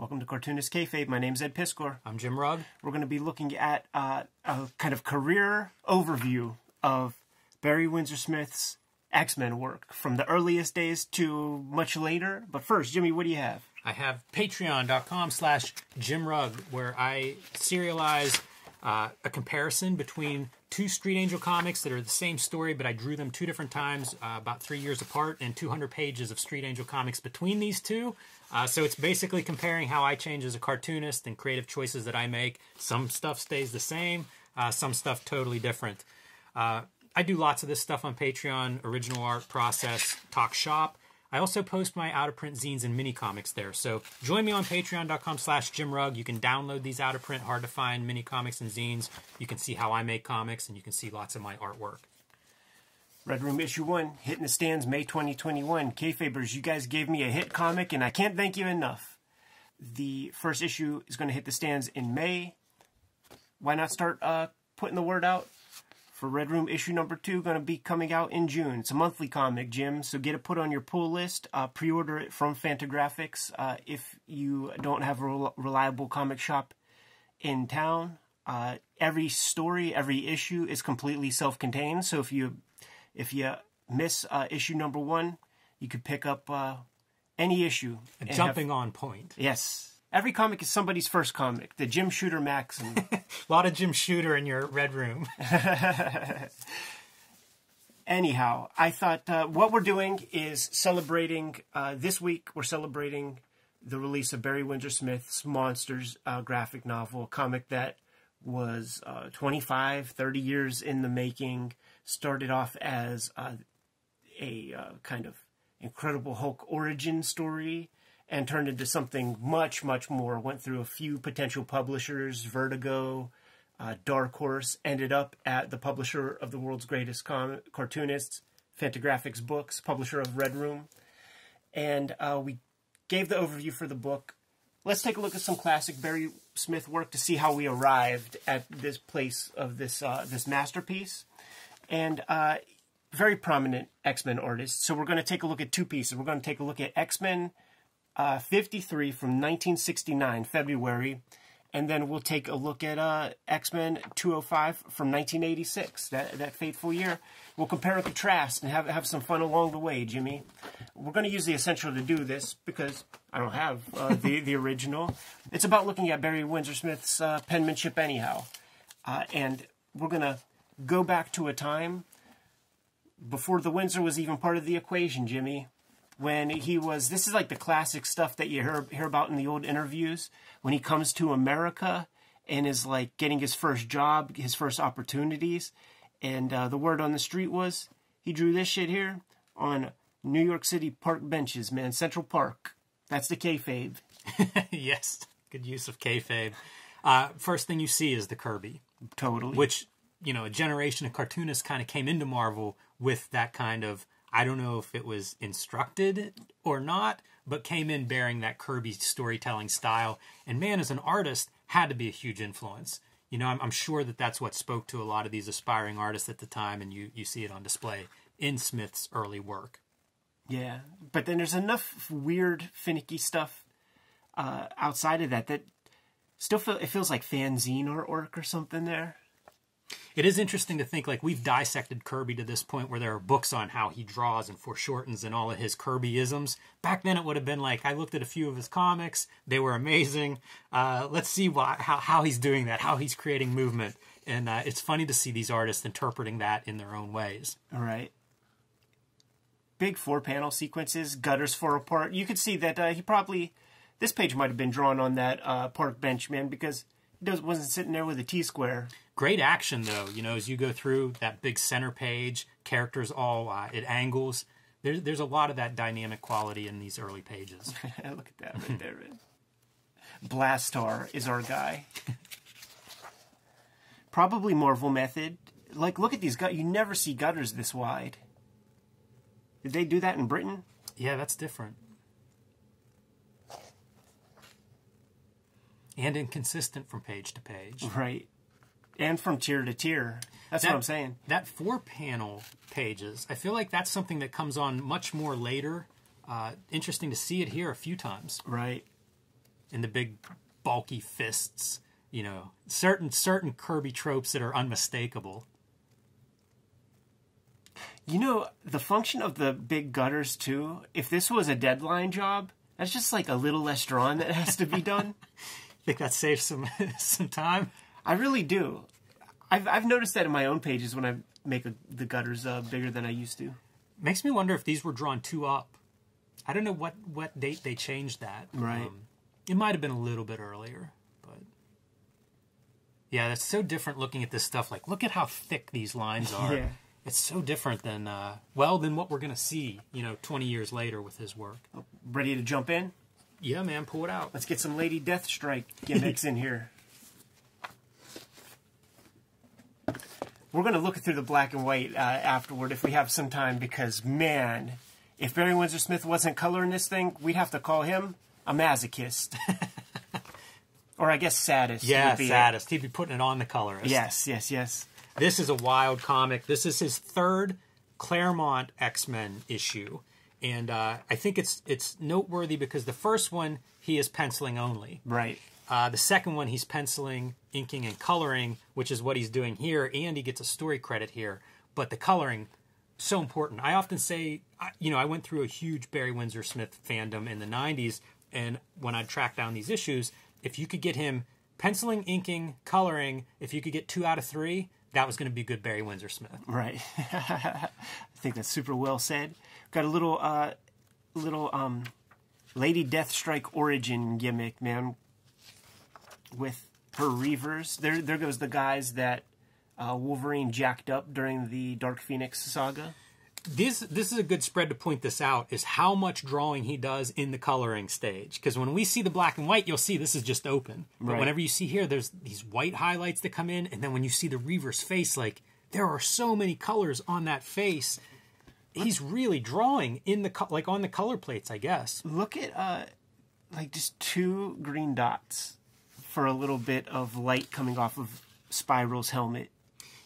Welcome to Cartoonist Kayfabe. My name's Ed Piskor. I'm Jim Rugg. We're going to be looking at uh, a kind of career overview of Barry Windsor Smith's X Men work from the earliest days to much later. But first, Jimmy, what do you have? I have patreon.com slash Jim Rugg, where I serialize uh, a comparison between two Street Angel comics that are the same story, but I drew them two different times, uh, about three years apart, and 200 pages of Street Angel comics between these two. Uh, so it's basically comparing how I change as a cartoonist and creative choices that I make. Some stuff stays the same, uh, some stuff totally different. Uh, I do lots of this stuff on Patreon, original art process, talk shop. I also post my out of print zines and mini comics there. So join me on patreon.com slash jimrugg. You can download these out of print, hard to find mini comics and zines. You can see how I make comics and you can see lots of my artwork. Red Room Issue 1, hitting the stands May 2021. Kayfabers, you guys gave me a hit comic and I can't thank you enough. The first issue is going to hit the stands in May. Why not start uh, putting the word out? For Red Room issue number two, going to be coming out in June. It's a monthly comic, Jim, so get it put on your pull list. Uh, pre-order it from Fantagraphics uh, if you don't have a reliable comic shop in town. Uh, every story, every issue is completely self-contained. So if you if you miss uh, issue number one, you could pick up uh, any issue. Jumping have, on point. Yes, Every comic is somebody's first comic. The Jim Shooter maxim. a lot of Jim Shooter in your red room. Anyhow, I thought uh, what we're doing is celebrating, uh, this week, we're celebrating the release of Barry Windsor Smith's Monsters uh, graphic novel, a comic that was uh, 25, 30 years in the making, started off as uh, a uh, kind of Incredible Hulk origin story and turned into something much, much more. Went through a few potential publishers, Vertigo, uh, Dark Horse, ended up at the publisher of the world's greatest com- cartoonists, Fantagraphics Books, publisher of Red Room. And uh, we gave the overview for the book. Let's take a look at some classic Barry Smith work to see how we arrived at this place of this uh, this masterpiece. And uh, very prominent X Men artist. So we're going to take a look at two pieces. We're going to take a look at X Men uh, 53 from 1969, February. And then we'll take a look at uh, X Men 205 from 1986, that, that fateful year. We'll compare and contrast and have, have some fun along the way, Jimmy. We're going to use the essential to do this because I don't have uh, the, the original. It's about looking at Barry Windsor Smith's uh, penmanship, anyhow. Uh, and we're going to go back to a time before the Windsor was even part of the equation, Jimmy when he was this is like the classic stuff that you hear hear about in the old interviews when he comes to America and is like getting his first job, his first opportunities, and uh, the word on the street was he drew this shit here on New York City park benches, man, Central Park. That's the kayfabe. yes, good use of kayfabe. Uh, first thing you see is the Kirby. Totally. Which you know, a generation of cartoonists kind of came into Marvel with that kind of I don't know if it was instructed or not, but came in bearing that Kirby storytelling style. And man, as an artist, had to be a huge influence. You know, I'm, I'm, sure that that's what spoke to a lot of these aspiring artists at the time, and you, you see it on display in Smith's early work. Yeah, but then there's enough weird, finicky stuff uh, outside of that that still feel it feels like fanzine artwork or something there it is interesting to think like we've dissected Kirby to this point where there are books on how he draws and foreshortens and all of his Kirbyisms. Back then, it would have been like I looked at a few of his comics; they were amazing. Uh, let's see why, how how he's doing that, how he's creating movement, and uh, it's funny to see these artists interpreting that in their own ways. All right. Big four panel sequences, gutters for apart. You could see that uh, he probably this page might have been drawn on that uh, park bench, man, because he wasn't sitting there with a T square. Great action though, you know, as you go through that big center page, characters all uh, at angles. There's there's a lot of that dynamic quality in these early pages. Look at that right there. Blastar is our guy. Probably Marvel method. Like, look at these gutters. You never see gutters this wide. Did they do that in Britain? Yeah, that's different. And inconsistent from page to page. Right and from tier to tier. That's that, what I'm saying. That four panel pages, I feel like that's something that comes on much more later. Uh, interesting to see it here a few times. Right. In the big bulky fists. You know, certain certain Kirby tropes that are unmistakable. You know, the function of the big gutters too, if this was a deadline job, that's just like a little less drawn that has to be done. think that saves some some time. I really do. I've I've noticed that in my own pages when I make a, the gutters uh, bigger than I used to. Makes me wonder if these were drawn two up. I don't know what what date they changed that. Right. Um, it might have been a little bit earlier, but yeah, that's so different looking at this stuff. Like, look at how thick these lines are. Yeah. It's so different than uh, well than what we're gonna see. You know, twenty years later with his work. Ready to jump in? Yeah, man, pull it out. Let's get some Lady Deathstrike gimmicks in here. We're going to look through the black and white uh, afterward if we have some time because, man, if Barry Windsor Smith wasn't coloring this thing, we'd have to call him a masochist. or I guess sadist. Yeah, be it. He'd be putting it on the colorist. Yes, yes, yes. This is a wild comic. This is his third Claremont X Men issue, and uh, I think it's it's noteworthy because the first one he is penciling only. Right. Uh, the second one he's penciling, inking, and coloring, which is what he's doing here, and he gets a story credit here. But the coloring so important. I often say, you know, I went through a huge Barry Windsor Smith fandom in the '90s, and when I'd track down these issues, if you could get him penciling, inking, coloring, if you could get two out of three, that was going to be good Barry Windsor Smith. Right. I think that's super well said. Got a little uh little um Lady Deathstrike origin gimmick, man. With her reavers. There there goes the guys that uh, Wolverine jacked up during the Dark Phoenix saga. this this is a good spread to point this out is how much drawing he does in the coloring stage because when we see the black and white you'll see this is just open but Right. whenever you see here there's these white highlights that come in and then when you see the reaver's face like there are so many colors on that face he's really drawing in the co- like on the color plates i guess Look at uh like just two green dots for a little bit of light coming off of Spiral's helmet.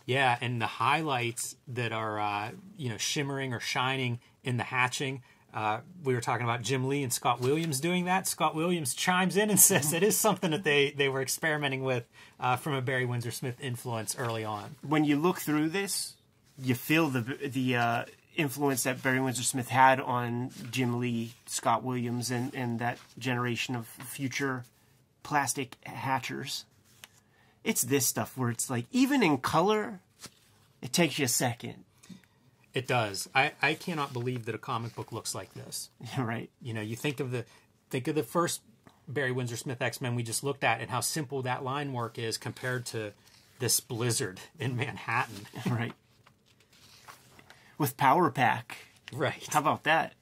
Yeah, and the highlights that are uh, you know shimmering or shining in the hatching. Uh, we were talking about Jim Lee and Scott Williams doing that. Scott Williams chimes in and says it is something that they they were experimenting with uh, from a Barry Windsor Smith influence early on. when you look through this, you feel the the uh, influence that Barry Windsor Smith had on Jim Lee, Scott Williams, and, and that generation of future plastic hatchers. It's this stuff where it's like even in color, it takes you a second, It does. I, I cannot believe that a comic book looks like this. right? You know, you think of the think of the first Barry Windsor Smith X Men we just looked at and how simple that line work is compared to this blizzard in Manhattan. Right. With Power Pack, right. how about that?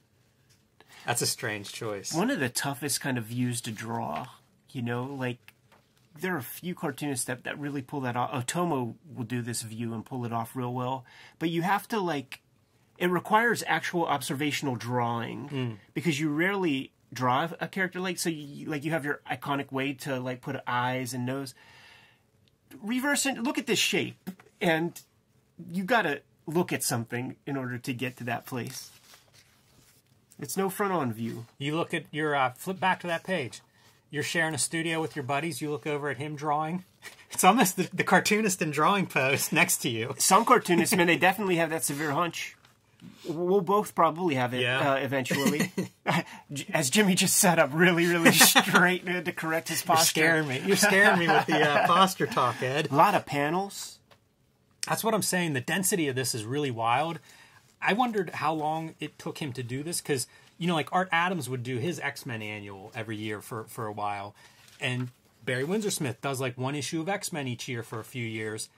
That's a strange choice. one of the toughest kind of views to draw. You know, like there are a few cartoonists that, that really pull that off. Otomo will do this view and pull it off real well, but you have to like it requires actual observational drawing because you rarely draw a character like so you like you have your iconic way to like put eyes and nose. Reverse and look at this shape and you got to look at something in order to get to that place. It's no front on view. You look at your uh, flip back to that page. You're sharing a studio with your buddies. You look over at him drawing. It's almost the, the cartoonist in drawing pose next to you. some cartoonists, man, they definitely have that severe hunch. We'll both probably have it Yeah. uh, eventually. As Jimmy just sat up really, really straight to correct his You're posture. scaring me. You're scaring me with the uh, posture talk, Ed. A lot of panels. That's what I'm saying. The density of this is really wild. I wondered how long it took him to do this because you know, like Art Adams would do his X Men annual every year for for a while, and Barry Windsor Smith does like one issue of X Men each year for a few years.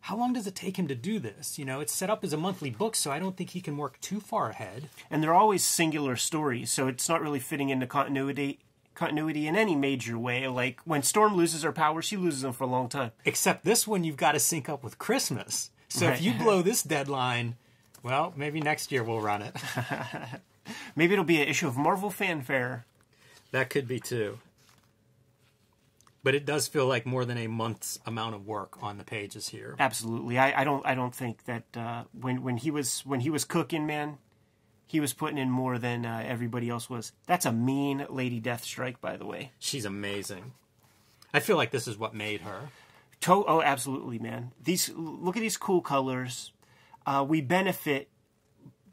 How long does it take him to do this? You know, it's set up as a monthly book, so I don't think he can work too far ahead. And they're always singular stories, so it's not really fitting into continuity continuity in any major way. Like when Storm loses her powers, she loses them for a long time. Except this one, you've got to sync up with Christmas. So Right. if you blow this deadline, well, maybe next year we'll run it. Maybe it'll be an issue of Marvel Fanfare. That could be too. But it does feel like more than a month's amount of work on the pages here. Absolutely. I, I don't I don't think that uh, when when he was when he was cooking, man, he was putting in more than uh, everybody else was. That's a mean Lady Deathstrike, by the way. She's amazing. I feel like this is what made her. To- oh, absolutely, man. These look at these cool colors. Uh, we benefit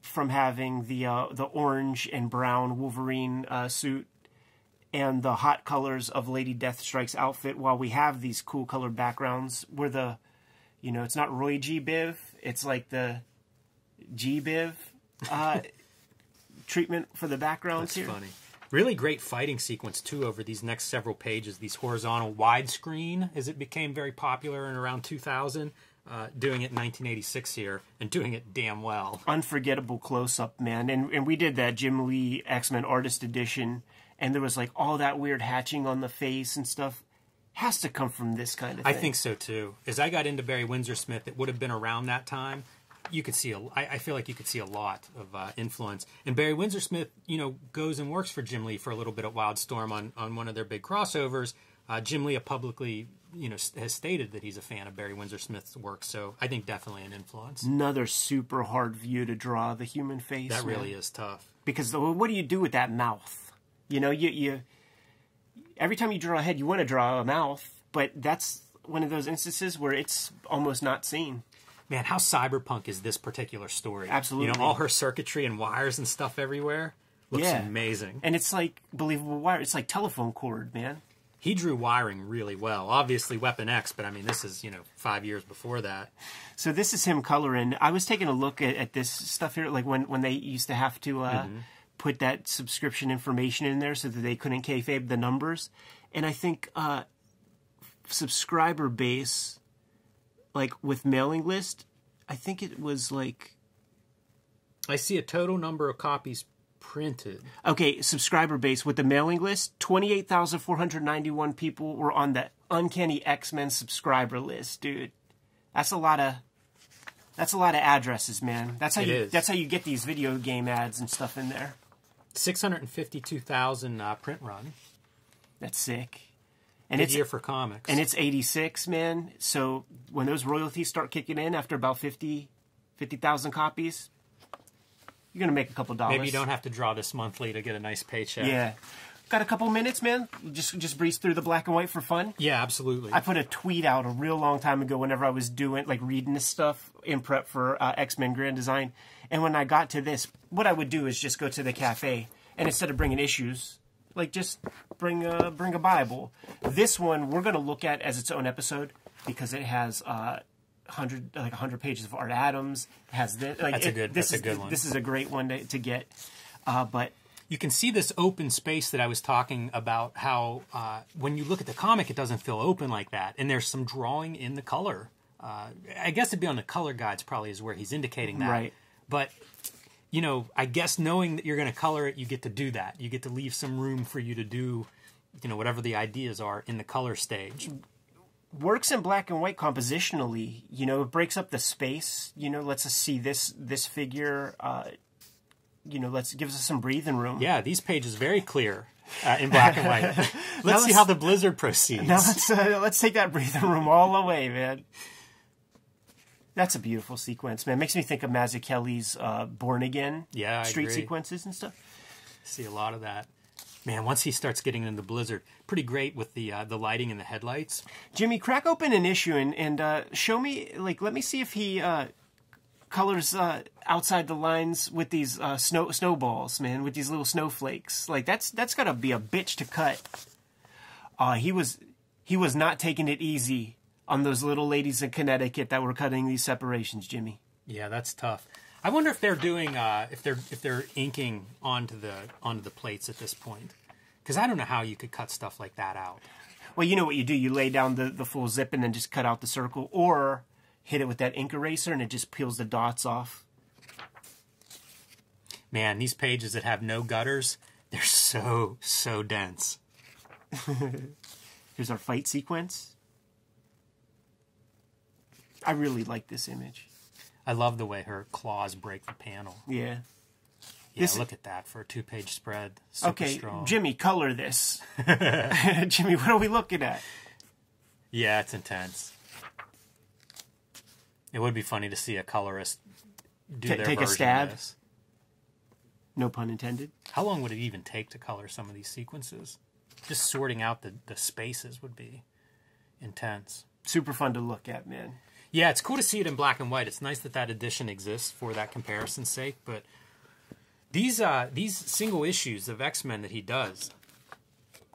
from having the uh, the orange and brown Wolverine uh, suit and the hot colors of Lady Deathstrike's outfit. While we have these cool colored backgrounds, where the you know it's not Roy G. Biv, it's like the G. Biv uh, treatment for the backgrounds That's here. funny. Really great fighting sequence too over these next several pages. These horizontal widescreen, as it became very popular in around 2000. Uh, doing it in 1986 here and doing it damn well. unforgettable close up, man. And and we did that Jim Lee X Men Artist Edition, and there was like all that weird hatching on the face and stuff. Has to come from this kind of I think so too. As I got into Barry Windsor Smith, it would have been around that time. You could see a, I, I feel like you could see a lot of uh, influence. And Barry Windsor Smith, you know, goes and works for Jim Lee for a little bit at Wildstorm on on one of their big crossovers. Uh, Jim Lee publicly, you know, has stated that he's a fan of Barry Windsor Smith's work. So I think definitely an influence. another super hard view to draw the human face. That man. really is tough. because what do you do with that mouth? You know, you you every time you draw a head, you want to draw a mouth, but that's one of those instances where it's almost not seen. Man, how cyberpunk is this particular story? Absolutely. You know, all her circuitry and wires and stuff everywhere looks Yeah. amazing. And it's like believable wire. It's like telephone cord, man. He drew wiring really well. Obviously, Weapon X, but I mean, this is you know five years before that. So this is him coloring. I was taking a look at, at this stuff here, like when when they used to have to uh, put that subscription information in there so that they couldn't kayfabe the numbers, and I think uh, subscriber base, like with mailing list, I think it was like I see a total number of copies printed. okay, subscriber base with the mailing list, twenty eight thousand four hundred ninety one people were on the Uncanny X Men subscriber list, dude. That's a lot of. That's a lot of addresses, man. That's how It you. is. That's how you get these video game ads and stuff in there. Six hundred and fifty-two thousand uh, print run. That's sick. And Good it's year for comics. and it's eighty six, man. So when those royalties start kicking in after about 50 50,000 copies, you're gonna make a couple dollars. maybe you don't have to draw this monthly to get a nice paycheck. Yeah. Got a couple minutes, man. Just just breeze through the black and white for fun. yeah, absolutely. I put a tweet out a real long time ago whenever I was doing like reading this stuff in prep for uh, X Men Grand Design, and when I got to this, what I would do is just go to the cafe and instead of bringing issues, like just bring a bring a Bible. This one we're gonna look at as its own episode because it has. Uh, hundred like hundred pages of Art Adams has this. Like, That's a good- This that's a is good one. This is a great one to, to get. Uh, but you can see this open space that I was talking about. How uh, when you look at the comic, it doesn't feel open like that, and there's some drawing in the color. Uh, I guess it'd be on the color guides, probably is where he's indicating that. Right. But you know, I guess knowing that you're going to color it, you get to do that. You get to leave some room for you to do, you know, whatever the ideas are in the color stage. Works in black and white compositionally. You know, it breaks up the space. You know, lets us see this this figure. Uh, you know, let's gives us some breathing room. Yeah, these pages very clear uh, in black and white. let's see let's- how the blizzard proceeds. Now let's uh, let's take that breathing room all away, man. That's a beautiful sequence, man. Makes me think of Mazzucchelli's uh, Born Again Yeah, I street agree. sequences and stuff. see a lot of that. Man, once he starts getting into blizzard, pretty great with the uh, the lighting and the headlights. Jimmy, crack open an issue and, and uh, show me, like, let me see if he uh, colors uh, outside the lines with these uh, snow snowballs, man, with these little snowflakes. Like, that's that's gotta be a bitch to cut. Uh, he was he was not taking it easy on those little ladies in Connecticut that were cutting these separations, Jimmy. Yeah, that's tough. I wonder if they're doing uh, if they're if they're inking onto the onto the plates at this point, because I don't know how you could cut stuff like that out. Well, you know what you do? You lay down the, the full zip and then just cut out the circle, or hit it with that ink eraser and it just peels the dots off. Man, these pages that have no gutters, they're so so dense. Here's our fight sequence. I really like this image. I love the way her claws break the panel. Yeah. Yeah, This- look at that for a two page spread. Super Okay, strong. Jimmy, color this. Jimmy, what are we looking at? Yeah, it's intense. It would be funny to see a colorist do Ta- their take a stab? Of this. No pun intended. How long would it even take to color some of these sequences? Just sorting out the, the spaces would be intense. Super fun to look at, man. Yeah, it's cool to see it in black and white. It's nice that that edition exists for that comparison's sake. But these uh, these single issues of X Men that he does,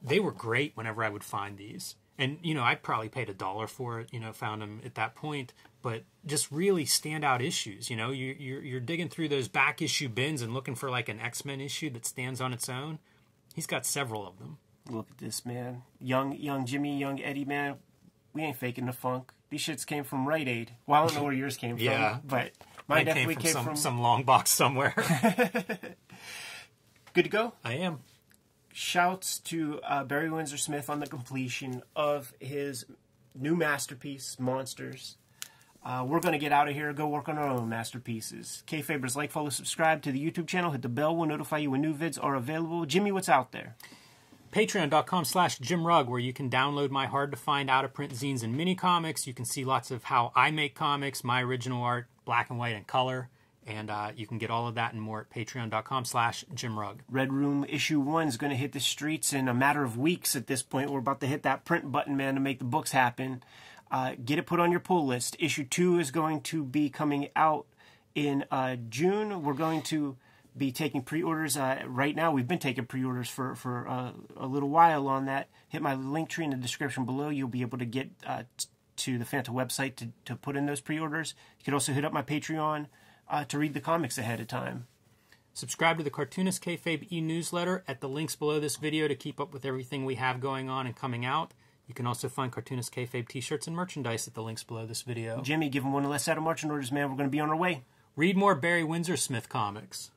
they were great. Whenever I would find these, and you know, I probably paid a dollar for it. You know, found them at that point. But just really standout issues. You know, you, you're you're digging through those back issue bins and looking for like an X Men issue that stands on its own. He's got several of them. Look at this, man. Young, young Jimmy, young Eddie, man. We ain't faking the funk. These shits came from Rite Aid. Well, I don't know where yours came from, but mine Mine definitely came from came some, from. some long box somewhere. Good to go. I am. Shouts to uh, Barry Windsor Smith on the completion of his new masterpiece, Monsters. Uh, we're going to get out of here, go work on our own masterpieces. Kayfabers, like, follow, subscribe to the YouTube channel, hit the bell, we'll notify you when new vids are available. Jimmy, what's out there? patreon.com slash Jim Rugg, where you can download my hard to find out of print zines and mini comics. You can see lots of how I make comics, my original art, black and white and color. And uh, you can get all of that and more at patreon.com slash Jim Rugg. Red Room issue one is going to hit the streets in a matter of weeks at this point. We're about to hit that print button, man, to make the books happen. Uh, get it put on your pull list. Issue two is going to be coming out in uh, June. We're going to be taking pre-orders uh, right now. We've been taking pre-orders for for uh, a little while on that. Hit my link tree in the description below. You'll be able to get uh, t- to the Fanta website to, to put in those pre-orders. You can also hit up my Patreon uh, to read the comics ahead of time. Subscribe to the Cartoonist Kayfabe e-newsletter at the links below this video to keep up with everything we have going on and coming out. You can also find Cartoonist Kayfabe t-shirts and merchandise at the links below this video. Jimmy, give him one less set of marching orders, man. We're going to be on our way. Read more Barry Windsor Smith comics.